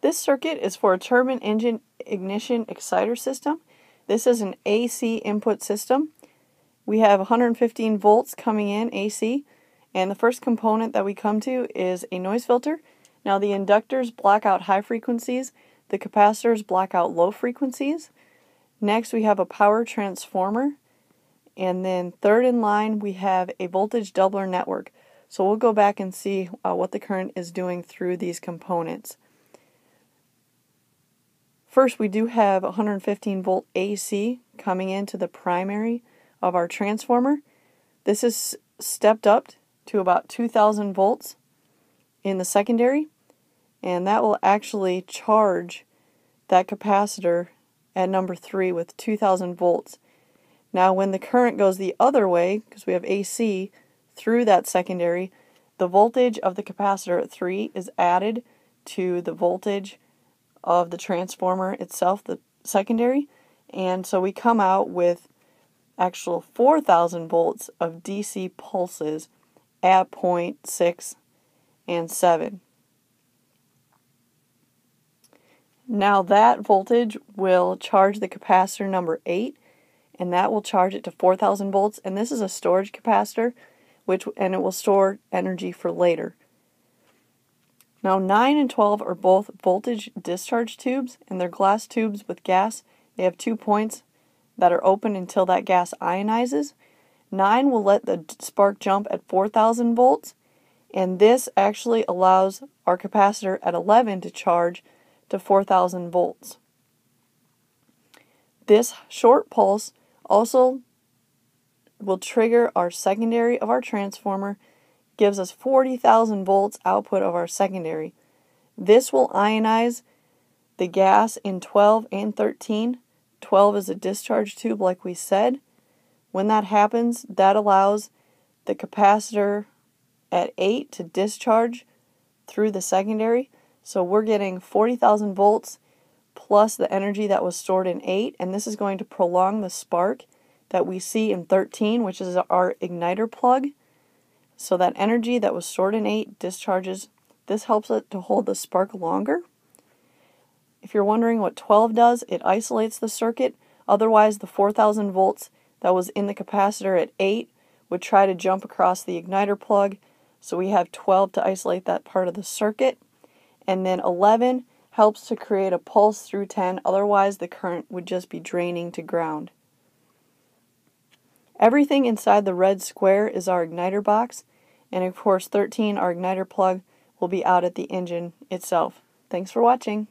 This circuit is for a turbine engine ignition exciter system. This is an AC input system. We have 115 volts coming in AC, and the first component that we come to is a noise filter. Now the inductors block out high frequencies, the capacitors block out low frequencies. Next we have a power transformer, and then third in line we have a voltage doubler network. So we'll go back and see uh, what the current is doing through these components. First, we do have 115 volt AC coming into the primary of our transformer. This is stepped up to about 2000 volts in the secondary, and that will actually charge that capacitor at number 3 with 2000 volts. Now, when the current goes the other way, because we have AC through that secondary, the voltage of the capacitor at 3 is added to the voltage of the transformer itself, the secondary, and so we come out with actual 4,000 volts of DC pulses at point 6 and 7. Now that voltage will charge the capacitor number 8 and that will charge it to 4000 volts and this is a storage capacitor which and it will store energy for later. Now 9 and 12 are both voltage discharge tubes and they're glass tubes with gas. They have two points that are open until that gas ionizes. 9 will let the spark jump at 4000 volts and this actually allows our capacitor at 11 to charge to 4000 volts. This short pulse also will trigger our secondary of our transformer, gives us 40,000 volts output of our secondary. This will ionize the gas in 12 and 13. 12 is a discharge tube, like we said. When that happens, that allows the capacitor at 8 to discharge through the secondary. So we're getting 40,000 volts plus the energy that was stored in 8, and this is going to prolong the spark that we see in 13, which is our igniter plug. So that energy that was stored in 8 discharges. This helps it to hold the spark longer. If you're wondering what 12 does, it isolates the circuit. Otherwise, the 4000 volts that was in the capacitor at 8 would try to jump across the igniter plug. So we have 12 to isolate that part of the circuit. And then 11 helps to create a pulse through 10, otherwise, the current would just be draining to ground. Everything inside the red square is our igniter box, and of course 13, our igniter plug, will be out at the engine itself. Thanks for watching.